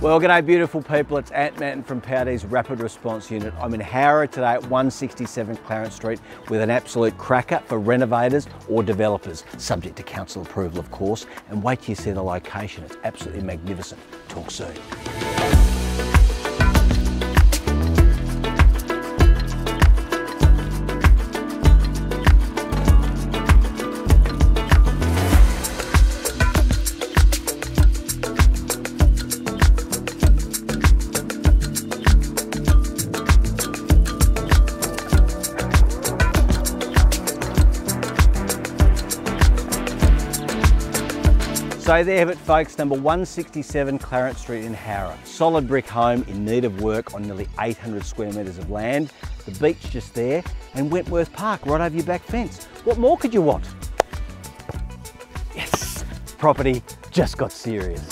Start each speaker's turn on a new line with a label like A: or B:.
A: Well, g'day beautiful people, it's Ant Manton from PRD's Rapid Response Unit. I'm in Howrah today at 167 Clarence Street with an absolute cracker for renovators or developers, subject to council approval of course, and wait till you see the location, it's absolutely magnificent. Talk soon. So there have it folks, number 167 Clarence Street in Howrah. Solid brick home in need of work on nearly 800 square metres of land. The beach just there and Wentworth Park right over your back fence. What more could you want? Yes, property just got serious.